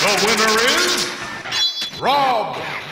The winner is Rob